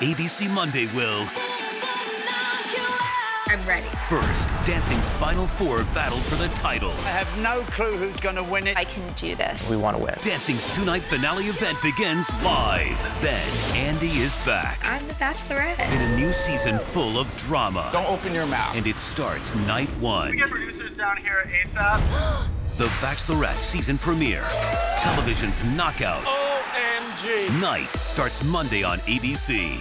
ABC Monday will. I'm ready. First, Dancing's Final Four battle for the title. I have no clue who's going to win it. I can do this. We want to win. Dancing's two night finale event begins live. Then, Andi is back I'm the Bachelorette. in a new season full of drama. Don't open your mouth. And it starts night one. get producers down here ASAP. The Bachelorette season premiere. Television's knockout oh, OMG. night starts Monday on ABC.